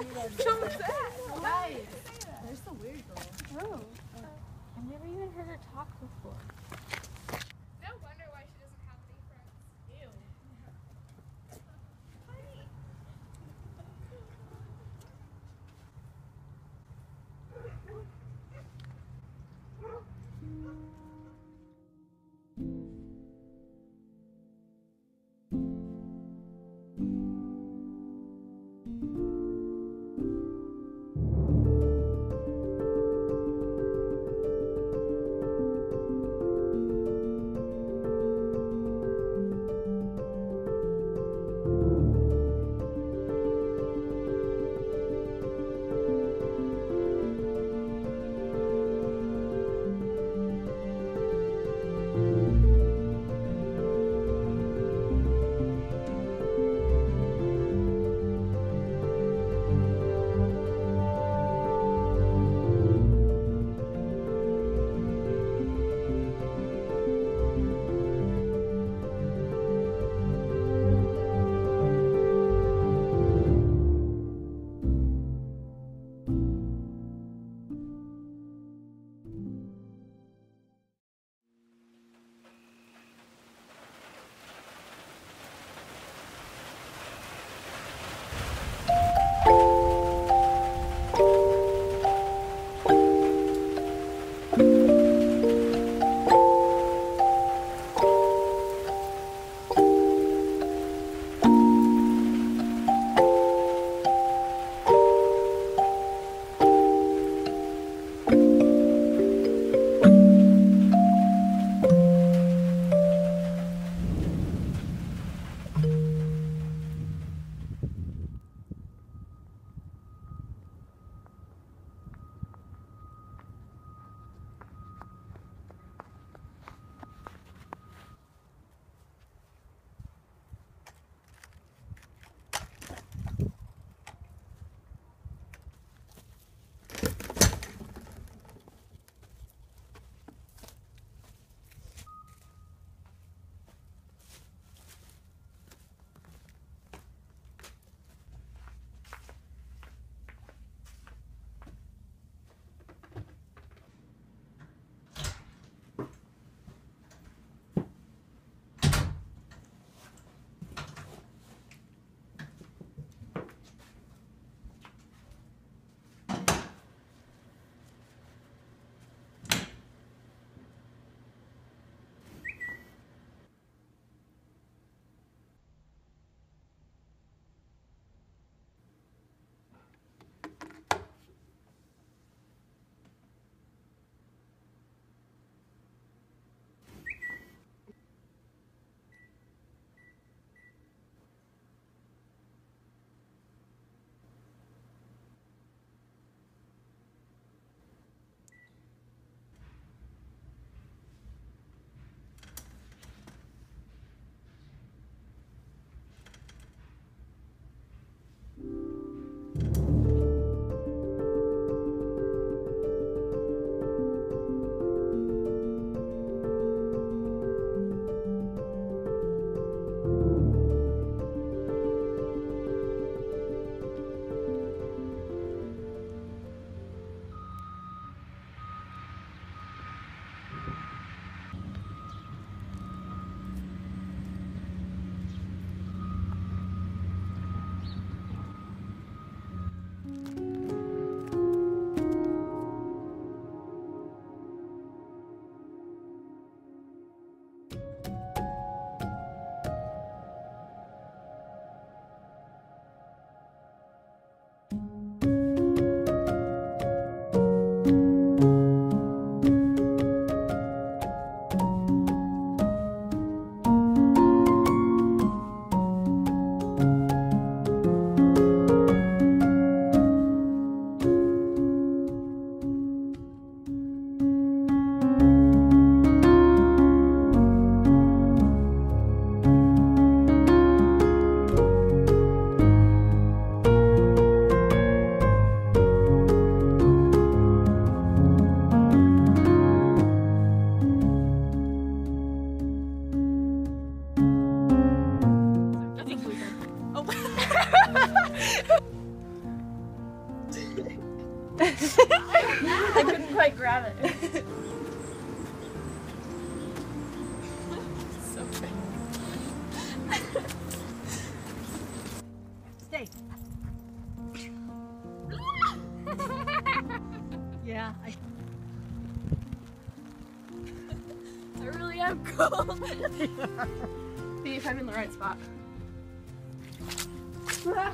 Guys, there's the weird girl. Oh. I've never even heard her talk before. I couldn't quite grab it. so Stay. yeah, I. I really am cold. See if I'm in the right spot. うわ。っ